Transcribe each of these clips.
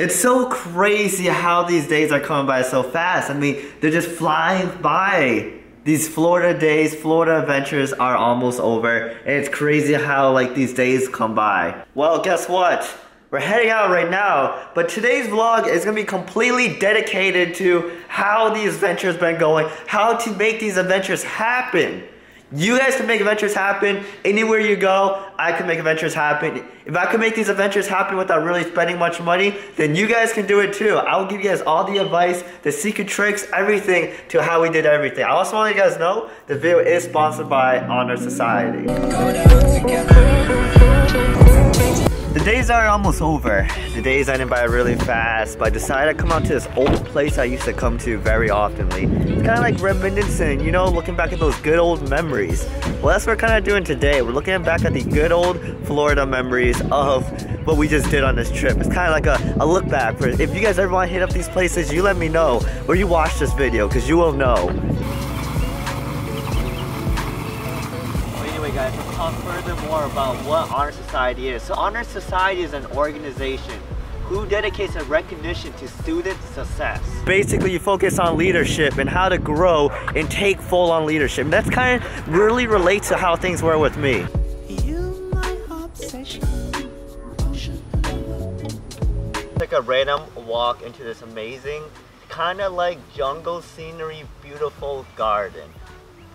It's so crazy how these days are coming by so fast. I mean, they're just flying by. These Florida days, Florida adventures are almost over. And it's crazy how like these days come by. Well, guess what? We're heading out right now, but today's vlog is gonna be completely dedicated to how these adventures been going, how to make these adventures happen. You guys can make adventures happen anywhere you go. I can make adventures happen. If I can make these adventures happen without really spending much money, then you guys can do it too. I'll give you guys all the advice, the secret tricks, everything to how we did everything. I also want you guys know the video is sponsored by Honor Society. The days are almost over. The days ended by really fast, but I decided to come out to this old place I used to come to very oftenly. It's kind of like reminiscing, you know, looking back at those good old memories. Well, that's what we're kind of doing today. We're looking back at the good old Florida memories of what we just did on this trip. It's kind of like a, a look back. For, if you guys ever want to hit up these places, you let me know, or you watch this video, because you will know. Guys, let's talk further more about what Honor Society is. So Honor Society is an organization who dedicates a recognition to student success. Basically, you focus on leadership and how to grow and take full on leadership. That's kind of really relates to how things were with me. Like a random walk into this amazing, kind of like jungle scenery, beautiful garden.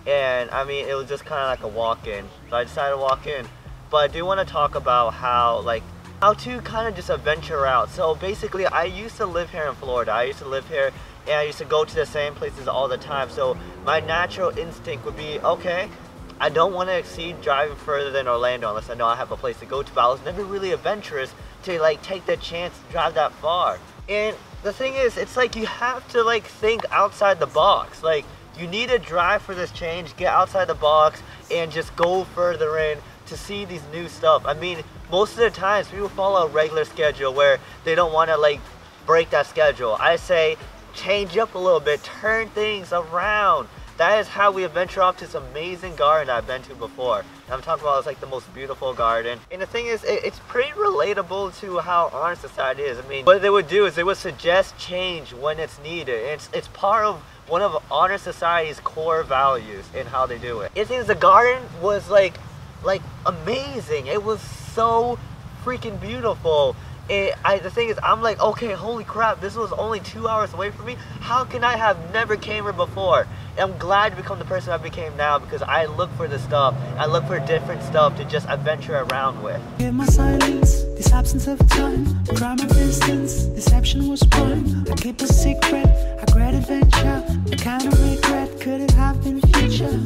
And I mean, it was just kind of like a walk-in. So I decided to walk in. But I do want to talk about how, like, how to kind of just adventure out. So basically, I used to live here in Florida. I used to live here and I used to go to the same places all the time. So my natural instinct would be, okay, I don't want to exceed driving further than Orlando unless I know I have a place to go to. But I was never really adventurous to like take the chance to drive that far. And the thing is, it's like you have to like think outside the box. Like you need to drive for this change, get outside the box, and just go further in to see these new stuff. I mean, most of the times people follow a regular schedule where they don't want to like break that schedule. I say change up a little bit, turn things around. That is how we venture off to this amazing garden I've been to before. And I'm talking about it's like the most beautiful garden. And the thing is, it, it's pretty relatable to how Honor Society is. I mean, what they would do is they would suggest change when it's needed. It's, it's part of one of honor society's core values in how they do it. It seems the garden was like like amazing. It was so freaking beautiful. It, I, the thing is, I'm like, okay, holy crap, this was only two hours away from me. How can I have never came here before? I'm glad to become the person I became now because I look for the stuff. I look for different stuff to just adventure around with. Give my silence, this absence of time, try my distance, deception was prime. I keep a secret, I great adventure, what kind of regret could it have been future?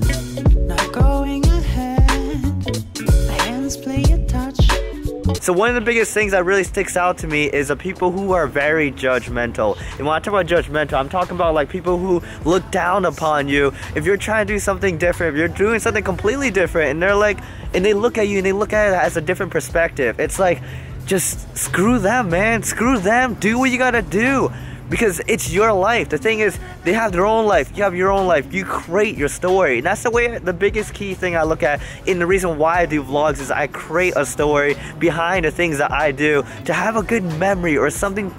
Not going ahead, my hands play a. So one of the biggest things that really sticks out to me is the people who are very judgmental. And when I talk about judgmental, I'm talking about like people who look down upon you if you're trying to do something different, if you're doing something completely different, and they're like, and they look at you and they look at it as a different perspective. It's like, just screw them, man. Screw them. Do what you gotta do because it's your life. The thing is, they have their own life. You have your own life. You create your story. And that's the way, the biggest key thing I look at. And the reason why I do vlogs is I create a story behind the things that I do to have a good memory or something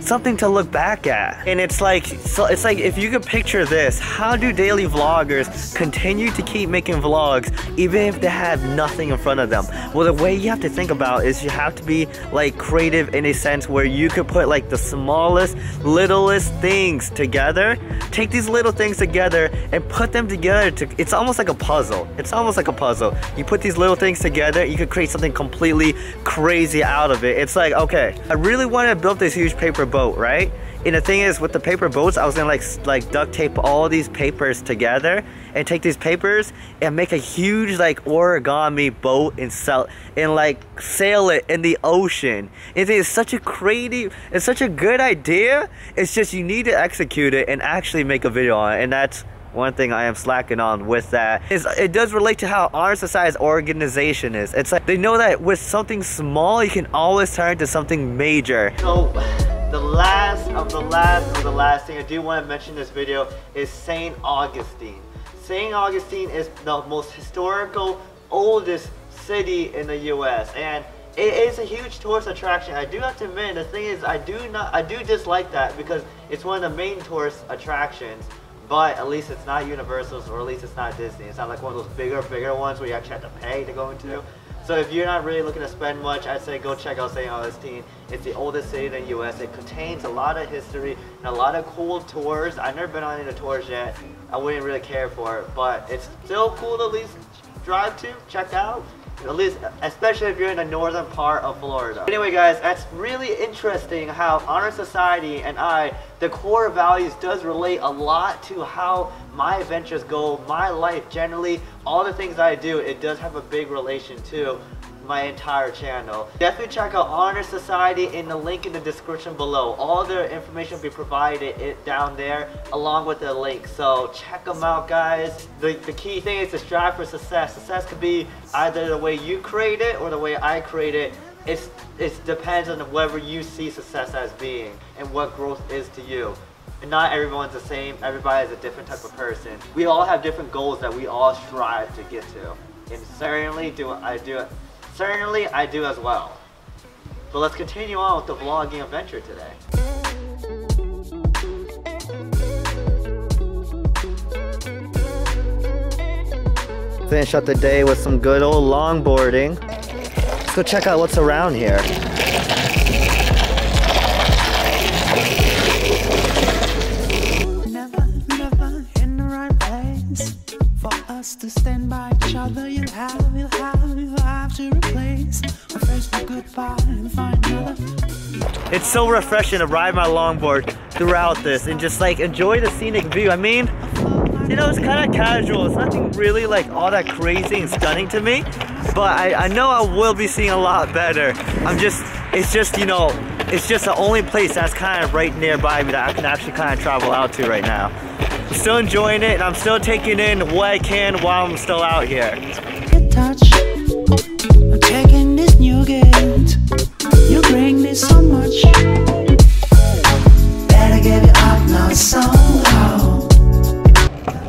something to look back at. And it's like, so it's like if you could picture this, how do daily vloggers continue to keep making vlogs even if they have nothing in front of them? Well, the way you have to think about is you have to be like creative in a sense where you could put like the smallest, littlest things together, take these little things together and put them together to, it's almost like a puzzle. It's almost like a puzzle. You put these little things together, you could create something completely crazy out of it. It's like, okay, I really want to build this huge paper boat, right? And the thing is, with the paper boats, I was gonna like like duct tape all these papers together and take these papers and make a huge like origami boat and sell and like sail it in the ocean. It's such a crazy, it's such a good idea. It's just you need to execute it and actually make a video on it, and that's one thing I am slacking on with that is it does relate to how Honor Society's organization is. It's like they know that with something small, you can always turn to something major. The last of the last of the last thing I do want to mention in this video is St. Augustine. St. Augustine is the most historical, oldest city in the US and it is a huge tourist attraction. I do have to admit, the thing is, I do not, I do dislike that because it's one of the main tourist attractions. But at least it's not Universal's, or at least it's not Disney. It's not like one of those bigger, bigger ones where you actually have to pay to go into. So if you're not really looking to spend much, I'd say go check out St. Augustine. It's the oldest city in the U.S. It contains a lot of history and a lot of cool tours. I've never been on any of the tours yet. I wouldn't really care for it, but it's still cool to at least drive to, check out. At least, especially if you're in the northern part of Florida. Anyway guys, that's really interesting how Honor Society and I, the core values does relate a lot to how my adventures go, my life generally, all the things I do, it does have a big relation to my entire channel. Definitely check out Honor Society in the link in the description below. All their information will be provided it down there along with the link. So check them out guys. The, the key thing is to strive for success. Success could be either the way you create it or the way I create it. It's, it depends on whatever you see success as being and what growth is to you. And not everyone's the same. Everybody is a different type of person. We all have different goals that we all strive to get to. And certainly do I do it Certainly, I do as well. But let's continue on with the vlogging adventure today. Finish up the day with some good old longboarding. Let's go check out what's around here. It's so refreshing to ride my longboard throughout this and just like enjoy the scenic view. I mean, you know, it's kind of casual. It's nothing really like all that crazy and stunning to me. But I, I know I will be seeing a lot better. I'm just, it's just, you know, it's just the only place that's kind of right nearby me that I can actually kind of travel out to right now. I'm still enjoying it and I'm still taking in what I can while I'm still out here. So much.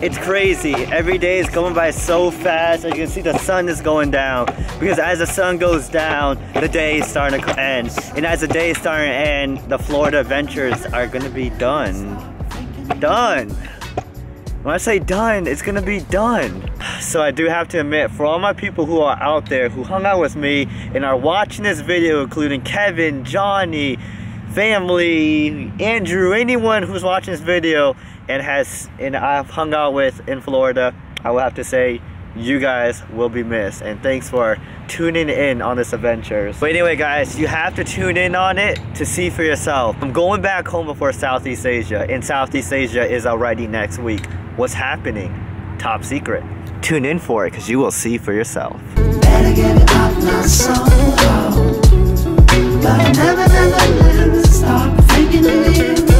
It's crazy. Every day is going by so fast. As you can see, the sun is going down. Because as the sun goes down, the day is starting to end. And as the day is starting to end, the Florida adventures are going to be done. Done. When I say done, it's to be done. So I do have to admit, for all my people who are out there who hung out with me and are watching this video, including Kevin, Johnny, family, Andrew, anyone who's watching this video and has and I've hung out with in Florida, I will have to say you guys will be missed and thanks for tuning in on this adventure. But anyway guys, you have to tune in on it to see for yourself. I'm going back home before Southeast Asia and Southeast Asia is already next week. What's happening? Top secret. Tune in for it because you will see for yourself. But I never, never, never stop thinking of you.